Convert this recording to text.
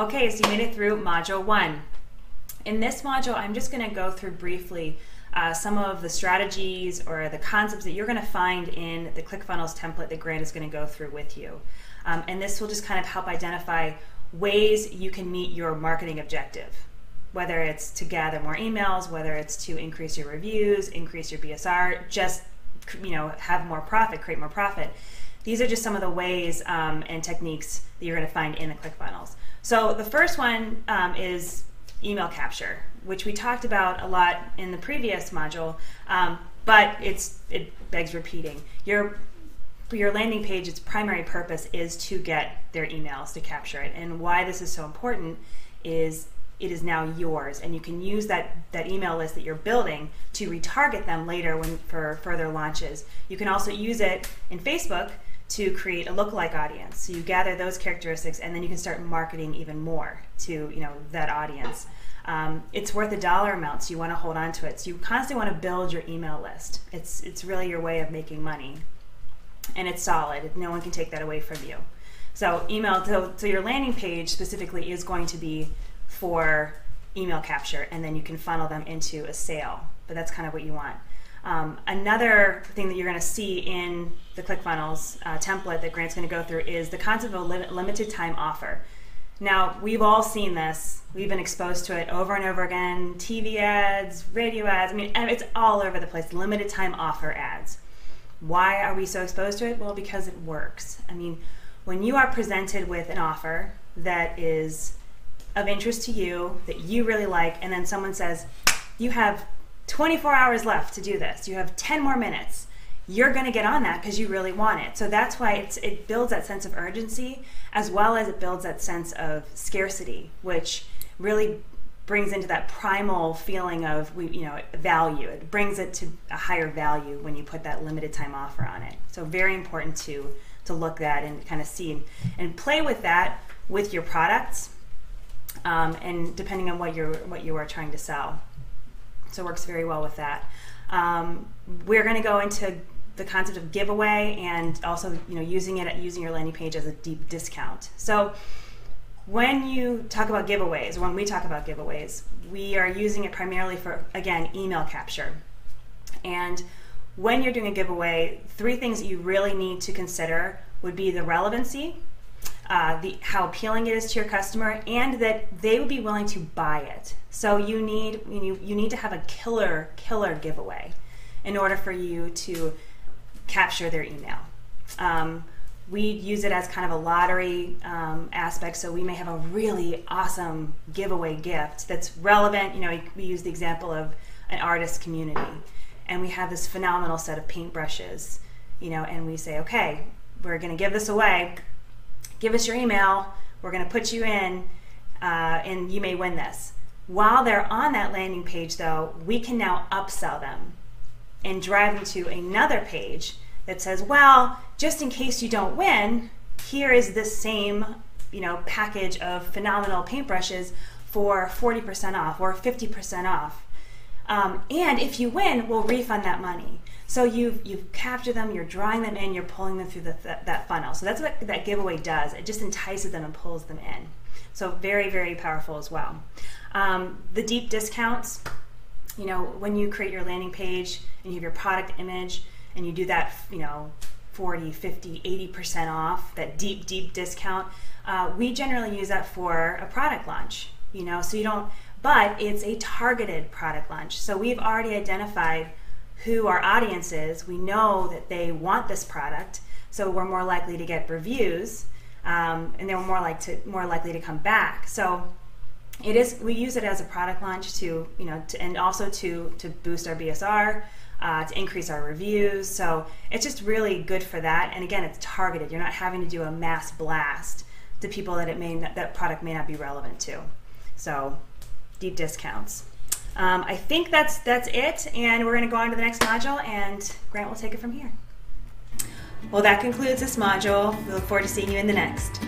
Okay, so you made it through module one. In this module, I'm just going to go through briefly uh, some of the strategies or the concepts that you're going to find in the ClickFunnels template that Grant is going to go through with you. Um, and this will just kind of help identify ways you can meet your marketing objective, whether it's to gather more emails, whether it's to increase your reviews, increase your BSR, just you know have more profit, create more profit. These are just some of the ways um, and techniques that you're going to find in the ClickFunnels. So the first one um, is email capture, which we talked about a lot in the previous module, um, but it's it begs repeating. Your your landing page, its primary purpose is to get their emails to capture it, and why this is so important is it is now yours, and you can use that that email list that you're building to retarget them later when for further launches. You can also use it in Facebook to create a lookalike audience. So you gather those characteristics, and then you can start marketing even more to you know that audience. Um, it's worth a dollar amount, so you want to hold on to it. So you constantly want to build your email list. It's it's really your way of making money, and it's solid. No one can take that away from you. So email. So, so your landing page specifically is going to be for email capture, and then you can funnel them into a sale. But that's kind of what you want. Um, another thing that you're going to see in the ClickFunnels uh, template that Grant's going to go through is the concept of a lim- limited time offer. Now, we've all seen this. We've been exposed to it over and over again TV ads, radio ads. I mean, it's all over the place. Limited time offer ads. Why are we so exposed to it? Well, because it works. I mean, when you are presented with an offer that is of interest to you, that you really like, and then someone says, you have 24 hours left to do this. You have 10 more minutes. You're going to get on that because you really want it. So that's why it builds that sense of urgency as well as it builds that sense of scarcity, which really brings into that primal feeling of we you know value it brings it to a higher value when you put that limited time offer on it so very important to to look at and kind of see and play with that with your products um, and depending on what you're what you are trying to sell so it works very well with that. Um, we're going to go into the concept of giveaway and also you know using it at using your landing page as a deep discount. So when you talk about giveaways, when we talk about giveaways, we are using it primarily for again email capture. And when you're doing a giveaway, three things that you really need to consider would be the relevancy, uh, the how appealing it is to your customer, and that they would be willing to buy it. So you need you, you need to have a killer killer giveaway in order for you to capture their email. Um, we use it as kind of a lottery um, aspect, so we may have a really awesome giveaway gift that's relevant. You know, we use the example of an artist community, and we have this phenomenal set of paintbrushes. You know, and we say, okay, we're going to give this away give us your email. We're going to put you in, uh, and you may win this. While they're on that landing page, though, we can now upsell them and drive them to another page that says, well, just in case you don't win, here is the same you know package of phenomenal paintbrushes for 40% off or 50% off. Um, and if you win, we'll refund that money. So you've you've captured them, you're drawing them in, you're pulling them through the, that, that funnel. So that's what that giveaway does. It just entices them and pulls them in. So very very powerful as well. Um, the deep discounts. You know, when you create your landing page and you have your product image and you do that, you know, 40, 50, 80% off, that deep, deep discount, uh, we generally use that for a product launch, you know, so you don't, but it's a targeted product launch. So we've already identified who our audience is, we know that they want this product, so we're more likely to get reviews, um, and they're more like to more likely to come back. So it is we use it as a product launch to you know to, and also to to boost our BSR. Uh, to increase our reviews, so it's just really good for that. And again, it's targeted. You're not having to do a mass blast to people that it may not, that product may not be relevant to. So, deep discounts. Um, I think that's that's it, and we're going to go on to the next module, and Grant will take it from here. Well, that concludes this module. We look forward to seeing you in the next.